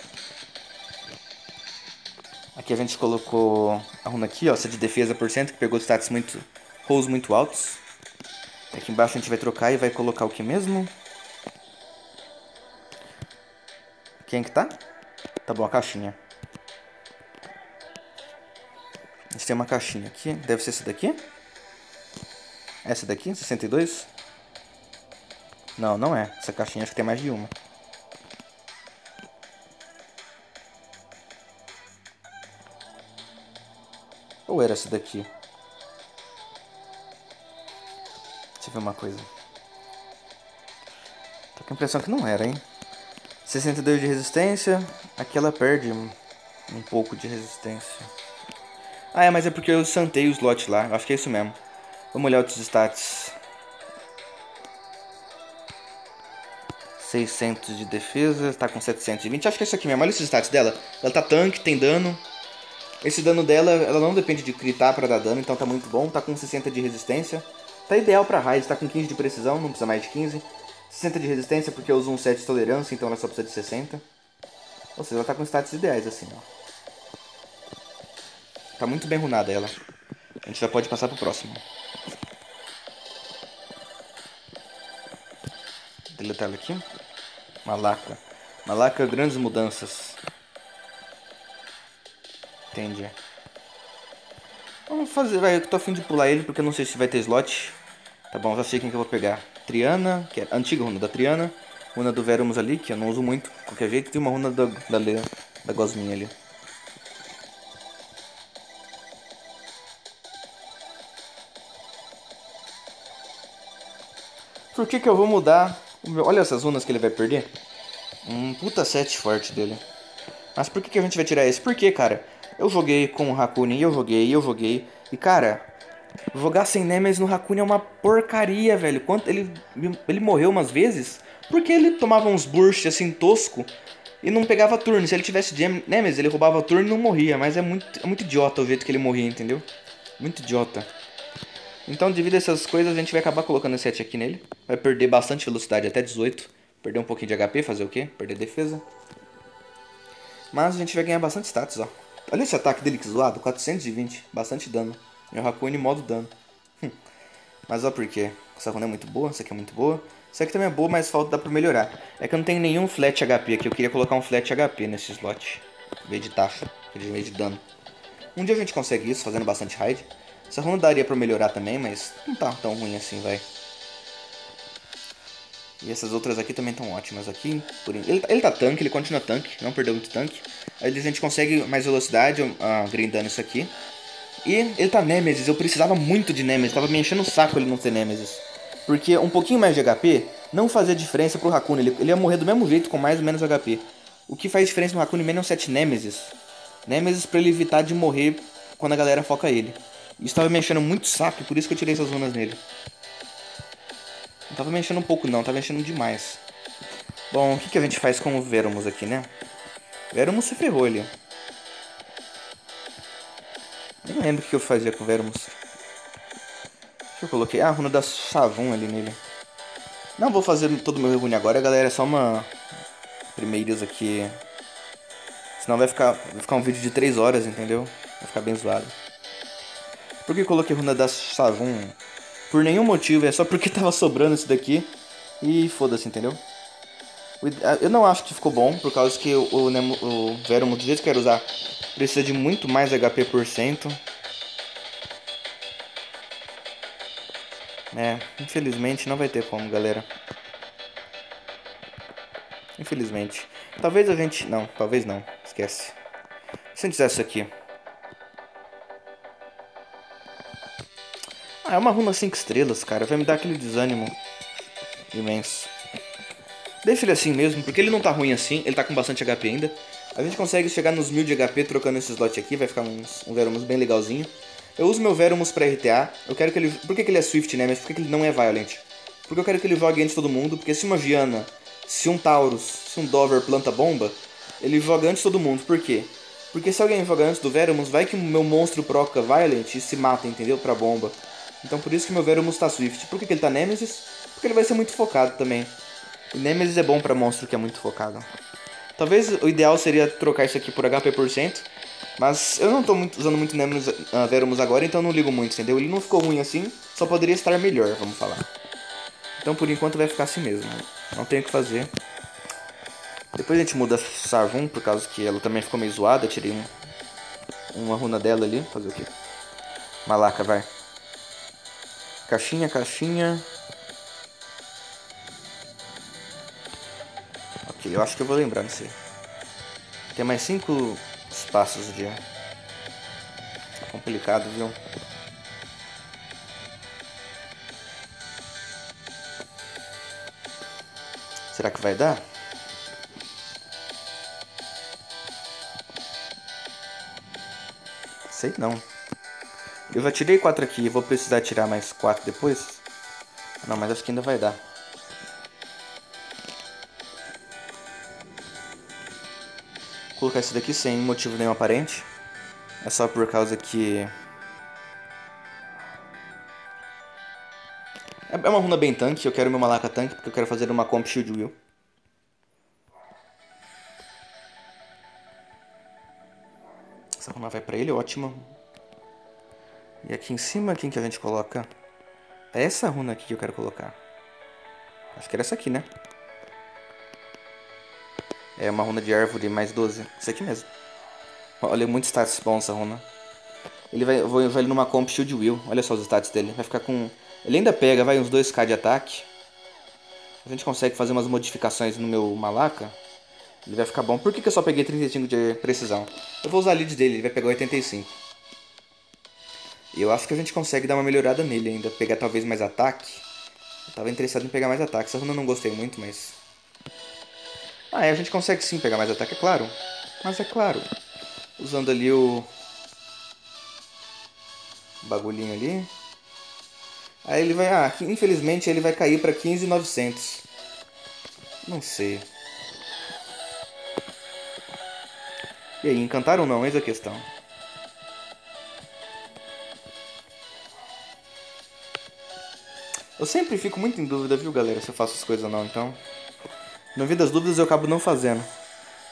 Aqui a gente colocou a runa aqui, ó. Essa de defesa por cento, que pegou status muito... Rolls muito altos. Aqui embaixo a gente vai trocar e vai colocar o que mesmo? Quem que tá? Tá bom, a caixinha. A gente tem uma caixinha aqui. Deve ser essa daqui? Essa daqui? 62? Não, não é. Essa caixinha acho que tem mais de uma. Ou era essa daqui? Deixa eu ver uma coisa. Tô com a impressão que não era, hein? 62 de resistência. Aqui ela perde um, um pouco de resistência. Ah, é, mas é porque eu santei o slot lá. Acho que é isso mesmo. Vamos olhar outros stats. 600 de defesa, está com 720. Acho que é isso aqui mesmo. Olha esses stats dela. Ela tá tanque, tem dano. Esse dano dela, ela não depende de gritar para dar dano, então tá muito bom. Tá com 60 de resistência. Tá ideal pra raid, tá com 15 de precisão, não precisa mais de 15. 60 de resistência porque eu uso um 7 de tolerância, então ela só precisa de 60. Ou seja, ela tá com status ideais assim, ó. Tá muito bem runada ela. A gente já pode passar pro próximo. Deletar ela aqui. Malaca. Malaca, grandes mudanças. Entendi. Vamos fazer, vai, eu tô afim de pular ele porque eu não sei se vai ter slot. Tá bom, já sei quem que eu vou pegar. Triana, que é a antiga runa da Triana. Runa do Verumus ali, que eu não uso muito, de qualquer jeito. Tem uma runa da, da, da Gosminha ali. Por que que eu vou mudar Olha essas runas que ele vai perder. Um puta set forte dele. Mas por que, que a gente vai tirar esse? Porque, cara, eu joguei com o Hakuni, eu joguei, eu joguei. E, cara, jogar sem Nemesis no Hakuni é uma porcaria, velho. Quanto ele, ele morreu umas vezes porque ele tomava uns bursts assim tosco e não pegava turno. Se ele tivesse Nemesis, ele roubava turno e não morria. Mas é muito, é muito idiota o jeito que ele morria, entendeu? Muito idiota. Então, devido a essas coisas, a gente vai acabar colocando esse set aqui nele. Vai perder bastante velocidade, até 18. Perder um pouquinho de HP, fazer o quê? Perder defesa. Mas a gente vai ganhar bastante status, ó. Olha esse ataque dele que zoado, 420. Bastante dano. Meu Hakuni modo dano. Hum. Mas ó por quê. Essa runa é muito boa, essa aqui é muito boa. Essa aqui também é boa, mas falta dá pra melhorar. É que eu não tenho nenhum flat HP aqui. Eu queria colocar um flat HP nesse slot. Em vez de taxa, em vez de dano. Um dia a gente consegue isso, fazendo bastante raid. Essa runa daria pra melhorar também, mas não tá tão ruim assim, vai. E essas outras aqui também estão ótimas aqui. Por... Ele, ele tá tanque, ele continua tanque, não perdeu muito tanque. Aí a gente consegue mais velocidade uh, grindando isso aqui. E ele tá Nemesis, eu precisava muito de Nemesis, tava me enchendo o saco ele não ter Nemesis. Porque um pouquinho mais de HP não fazia diferença pro Hakuna, ele, ele ia morrer do mesmo jeito com mais ou menos HP. O que faz diferença no Hakuna Man é um set Nemesis. Nemesis pra ele evitar de morrer quando a galera foca ele. Isso tava me enchendo muito saco, por isso que eu tirei essas runas nele. Não tava mexendo um pouco não, tava mexendo demais. Bom, o que, que a gente faz com o Vermus aqui, né? Vermus se ferrou ali. Nem lembro o que eu fazia com o Vermus. eu coloquei? Ah, a runa da Savum ali nele. Não vou fazer todo o meu rune agora, galera. É só uma... Primeiros aqui. Senão vai ficar, vai ficar um vídeo de 3 horas, entendeu? Vai ficar bem zoado. Por que coloquei runa da Savum? Por nenhum motivo, é só porque tava sobrando isso daqui. E foda-se, entendeu? Eu não acho que ficou bom, por causa que o, o, o Verum, do jeito que eu quero usar, precisa de muito mais HP por cento. É, infelizmente não vai ter como, galera. Infelizmente. Talvez a gente... Não, talvez não. Esquece. Se a gente isso aqui... Ah, é uma runa 5 estrelas, cara. Vai me dar aquele desânimo imenso. Deixa ele assim mesmo, porque ele não tá ruim assim. Ele tá com bastante HP ainda. A gente consegue chegar nos 1000 de HP trocando esse slot aqui. Vai ficar uns, um Verumus bem legalzinho. Eu uso meu Verumus pra RTA. Eu quero que ele... Por que, que ele é Swift, né? Mas por que, que ele não é Violent? Porque eu quero que ele jogue antes de todo mundo. Porque se uma Viana, se um Taurus, se um Dover planta bomba, ele joga antes de todo mundo. Por quê? Porque se alguém joga antes do Verumus, vai que o meu monstro proca Violent e se mata, entendeu? Pra bomba. Então por isso que meu Verumus tá Swift. Por que, que ele tá Nemesis? Porque ele vai ser muito focado também. E Nemesis é bom pra monstro que é muito focado. Talvez o ideal seria trocar isso aqui por HP por cento. Mas eu não muito, usando muito Nemesis uh, Verumus agora, então não ligo muito, entendeu? Ele não ficou ruim assim, só poderia estar melhor, vamos falar. Então por enquanto vai ficar assim mesmo. Não tem o que fazer. Depois a gente muda a Sarvum, por causa que ela também ficou meio zoada. Tirei um, uma runa dela ali. Fazer o quê? Malaca, vai. Caixinha, caixinha. Eu acho que eu vou lembrar, não sei. Tem mais cinco espaços de... Tá complicado, viu? Será que vai dar? Sei não. Eu já tirei 4 aqui, vou precisar tirar mais 4 depois? Não, mas acho que ainda vai dar. Colocar esse daqui sem motivo nenhum aparente. É só por causa que... É uma runa bem tanque, eu quero meu Malaka tanque, porque eu quero fazer uma comp shield wheel. Essa runa vai pra ele, ótimo. E aqui em cima, quem que a gente coloca? É essa runa aqui que eu quero colocar. Acho que era essa aqui, né? É uma runa de árvore mais 12. Isso aqui mesmo. Olha, muito status bom essa runa. Ele vai, vou, vai numa comp shield wheel. Olha só os status dele. Vai ficar com... Ele ainda pega, vai uns 2k de ataque. A gente consegue fazer umas modificações no meu Malaka. Ele vai ficar bom. Por que, que eu só peguei 35 de precisão? Eu vou usar a lead dele, ele vai pegar 85. E eu acho que a gente consegue dar uma melhorada nele ainda. Pegar talvez mais ataque. Eu tava interessado em pegar mais ataque. Essa runa eu não gostei muito, mas... Ah, a gente consegue sim pegar mais ataque, é claro. Mas é claro. Usando ali o... Bagulhinho ali. Aí ele vai... Ah, infelizmente ele vai cair pra 15,900. Não sei. E aí, encantaram ou não? Eis a questão. Eu sempre fico muito em dúvida, viu, galera, se eu faço as coisas ou não, então... No fim das dúvidas eu acabo não fazendo.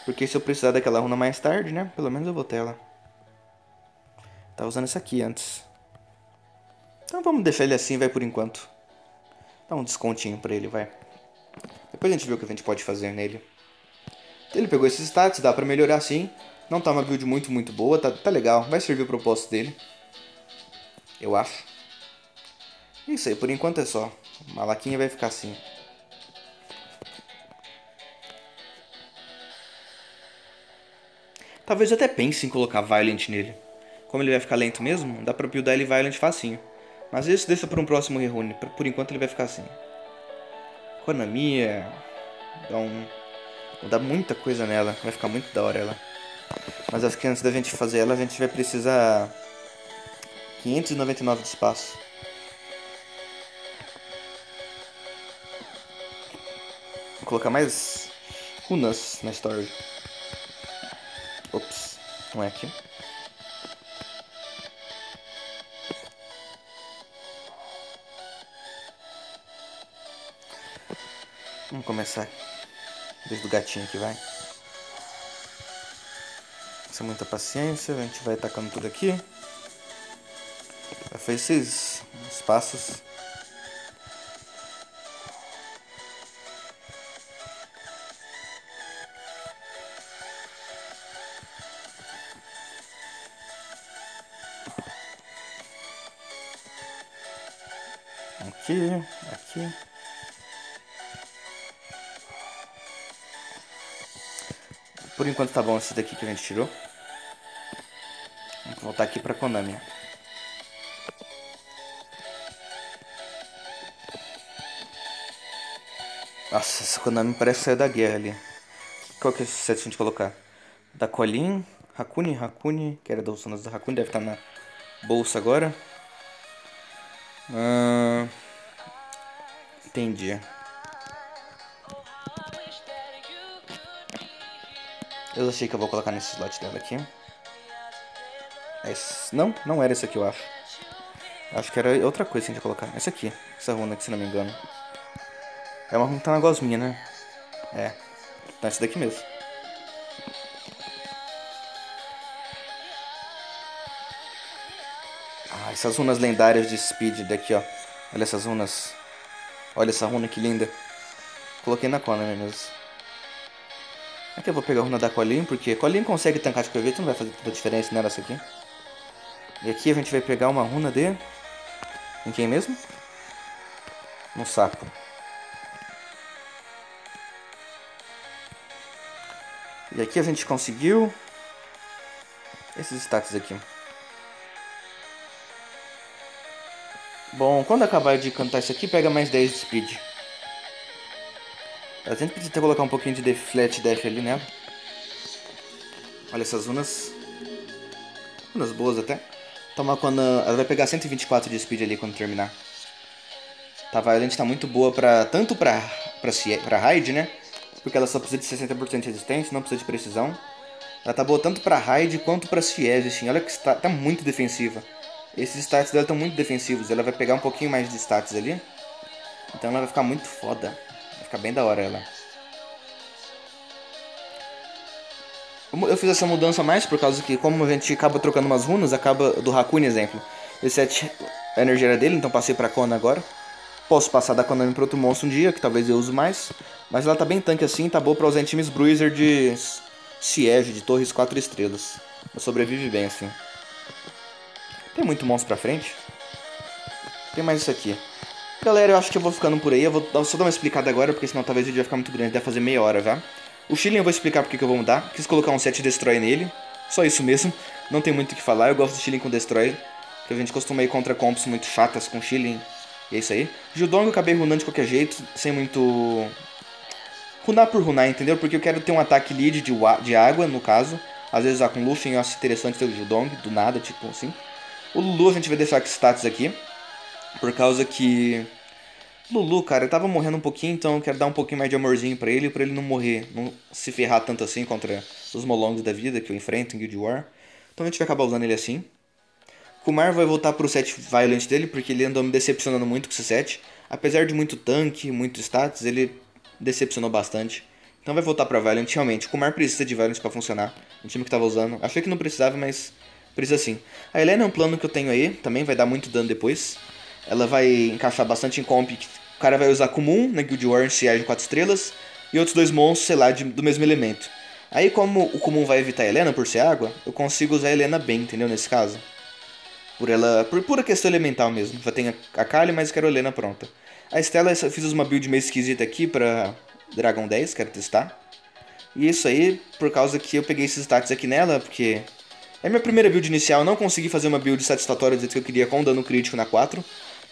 Porque se eu precisar daquela runa mais tarde, né, pelo menos eu vou ter ela. Tava usando essa aqui antes. Então vamos deixar ele assim, vai, por enquanto. Dá um descontinho pra ele, vai. Depois a gente vê o que a gente pode fazer nele. Ele pegou esses stats, dá pra melhorar sim. Não tá uma build muito, muito boa, tá, tá legal. Vai servir o propósito dele. Eu acho. Isso aí, por enquanto é só. Malaquinha vai ficar assim. Talvez até pense em colocar Violent nele. Como ele vai ficar lento mesmo, dá pra buildar ele Violent facinho. Mas isso deixa pra um próximo rerune. Por enquanto ele vai ficar assim. Konami é... Dá um... Dá muita coisa nela. Vai ficar muito da hora ela. Mas acho que antes da gente fazer ela, a gente vai precisar... 599 de espaço. colocar mais runas na story. Ops, não é aqui. Vamos começar desde o gatinho aqui, vai. Sem muita paciência, a gente vai tacando tudo aqui. Já fez esses passos. Aqui, aqui. Por enquanto tá bom esse daqui que a gente tirou. Vamos voltar aqui pra Konami. Nossa, essa Konami parece sair da guerra ali. Qual que é esse set a gente colocar? Da Colin, Hakuni, Hakuni, que era da Usanas da Hakuni, deve estar tá na bolsa agora. Uh, entendi. Eu achei que eu vou colocar nesse slot dela aqui. Esse, não, não era esse aqui, eu acho. Acho que era outra coisa que a gente ia colocar. Essa aqui, essa runa aqui, se não me engano. É uma runa que tá na gosminha, né? É. Então essa daqui mesmo. Ah, essas runas lendárias de speed daqui, ó. Olha essas runas. Olha essa runa que linda. Coloquei na Konami mesmo. Aqui eu vou pegar a runa da Colin, porque Colin consegue tancar de PV, não vai fazer toda a diferença nela essa aqui. E aqui a gente vai pegar uma runa de... Em quem mesmo? No sapo. E aqui a gente conseguiu... Esses status aqui. Bom, quando acabar de cantar isso aqui, pega mais 10 de speed. A gente precisa colocar um pouquinho de flat def ali nela. Olha essas runas. Runas boas até. Toma quando. Ela vai pegar 124 de speed ali quando terminar. Tá, Violent tá muito boa pra. Tanto pra. pra, pra raid, né? Porque ela só precisa de 60% de resistência, não precisa de precisão. Ela tá boa tanto pra raid quanto pra siege, assim. Olha que está, tá muito defensiva. Esses stats dela estão muito defensivos. Ela vai pegar um pouquinho mais de stats ali. Então ela vai ficar muito foda. Fica bem da hora ela. Eu fiz essa mudança mais por causa que, como a gente acaba trocando umas runas, acaba do Hakuni, exemplo. Esse set a energia era dele, então passei pra Kona agora. Posso passar da Konami pra outro monstro um dia, que talvez eu use mais. Mas ela tá bem tanque assim, tá boa pra usar em times Bruiser de Siege, de torres 4 estrelas. Eu sobrevive bem assim. Tem muito monstro pra frente. Tem mais isso aqui. Galera, eu acho que eu vou ficando por aí. Eu vou só dar uma explicada agora, porque senão talvez o vídeo vai ficar muito grande. Deve fazer meia hora já. O Chile eu vou explicar porque que eu vou mudar. Quis colocar um set Destroy nele. Só isso mesmo. Não tem muito o que falar. Eu gosto do Chile com Destroy. Que a gente costuma ir contra comps muito chatas com Chile. E é isso aí. Judong eu acabei runando de qualquer jeito, sem muito... Runar por runar, entendeu? Porque eu quero ter um ataque lead de, de água, no caso. Às vezes usar com Luffy eu acho interessante ter o Judong, do nada, tipo assim. O Lulu a gente vai deixar com status aqui. Por causa que... Lulu, cara, tava morrendo um pouquinho, então eu quero dar um pouquinho mais de amorzinho pra ele, pra ele não morrer, não se ferrar tanto assim contra os molongos da vida que eu enfrento em Guild War. Então a gente vai acabar usando ele assim. Kumar vai voltar pro set Violent dele, porque ele andou me decepcionando muito com esse set. Apesar de muito tanque, muito status, ele decepcionou bastante. Então vai voltar pra Violent, realmente. Kumar precisa de Violent pra funcionar. O time que tava usando. Achei que não precisava, mas precisa sim. A Helena é um plano que eu tenho aí, também vai dar muito dano depois. Ela vai encaixar bastante em comp o cara vai usar Comum na Guild Wars se de 4 estrelas e outros dois monstros, sei lá, de, do mesmo elemento. Aí como o Comum vai evitar a Helena por ser água, eu consigo usar a Helena bem, entendeu? Nesse caso. Por ela. Por pura questão elemental mesmo. Já tenho a Kali, mas quero a Helena pronta. A Estela eu fiz uma build meio esquisita aqui pra Dragon 10, quero testar. E isso aí, por causa que eu peguei esses stats aqui nela, porque é minha primeira build inicial, não consegui fazer uma build satisfatória do jeito que eu queria com dano crítico na 4.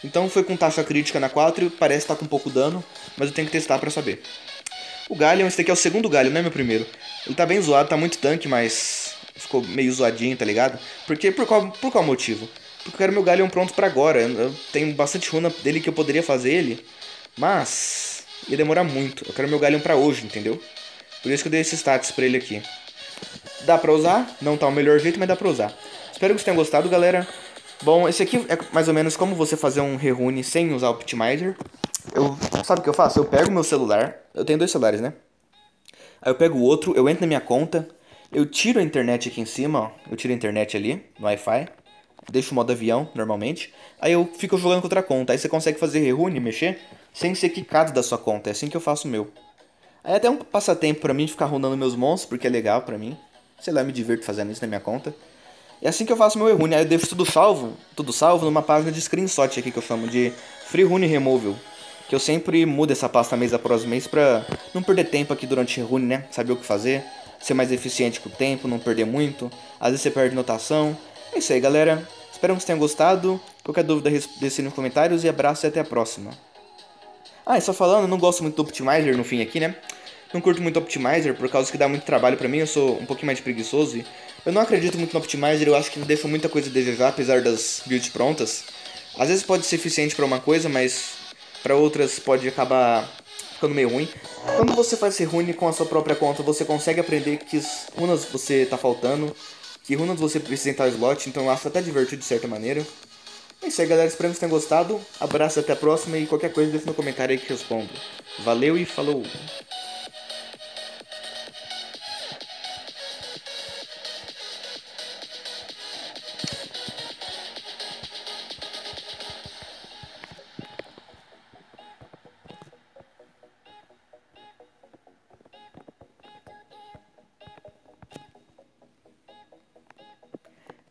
Então foi com taxa crítica na 4 e parece estar tá com pouco dano, mas eu tenho que testar pra saber. O Galleon, esse daqui é o segundo Galleon, não é meu primeiro. Ele tá bem zoado, tá muito tanque, mas ficou meio zoadinho, tá ligado? Porque, por qual, por qual motivo? Porque eu quero meu Galleon pronto pra agora. Eu tenho bastante runa dele que eu poderia fazer ele, mas ia demorar muito. Eu quero meu Galleon pra hoje, entendeu? Por isso que eu dei esse status pra ele aqui. Dá pra usar, não tá o melhor jeito, mas dá pra usar. Espero que vocês tenham gostado, galera. Bom, esse aqui é mais ou menos como você fazer um rerune sem usar o Optimizer. Eu, sabe o que eu faço? Eu pego meu celular, eu tenho dois celulares, né? Aí eu pego o outro, eu entro na minha conta, eu tiro a internet aqui em cima, ó. Eu tiro a internet ali, no Wi-Fi. Deixo o modo avião, normalmente. Aí eu fico jogando com outra conta. Aí você consegue fazer rerune, mexer, sem ser quicado da sua conta. É assim que eu faço o meu. Aí é até um passatempo pra mim ficar rondando meus monstros, porque é legal pra mim. Sei lá, me divirto fazendo isso na minha conta. É assim que eu faço meu errune, aí eu deixo tudo salvo, tudo salvo numa página de screenshot aqui que eu chamo de Free Rune Removal. Que eu sempre mudo essa pasta mês após mês pra não perder tempo aqui durante rune, né? Saber o que fazer, ser mais eficiente com o tempo, não perder muito. Às vezes você perde notação. É isso aí, galera. Espero que vocês tenham gostado. Qualquer dúvida, deixe nos comentários e abraço e até a próxima. Ah, e só falando, eu não gosto muito do Optimizer no fim aqui, né? Não curto muito Optimizer por causa que dá muito trabalho pra mim, eu sou um pouquinho mais preguiçoso e eu não acredito muito no Optimizer, eu acho que deixa muita coisa a desejar, apesar das builds prontas. Às vezes pode ser eficiente para uma coisa, mas para outras pode acabar ficando meio ruim. Quando você faz ser rune com a sua própria conta, você consegue aprender que runas você tá faltando, que runas você precisa entrar slot, então eu acho até divertido de certa maneira. É isso aí, galera. Espero que vocês tenham gostado. Abraço, até a próxima e qualquer coisa deixa no comentário aí que respondo. Valeu e falou!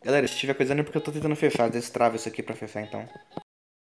Galera, se tiver coisa é porque eu tô tentando fechar, destrava isso aqui pra fechar então.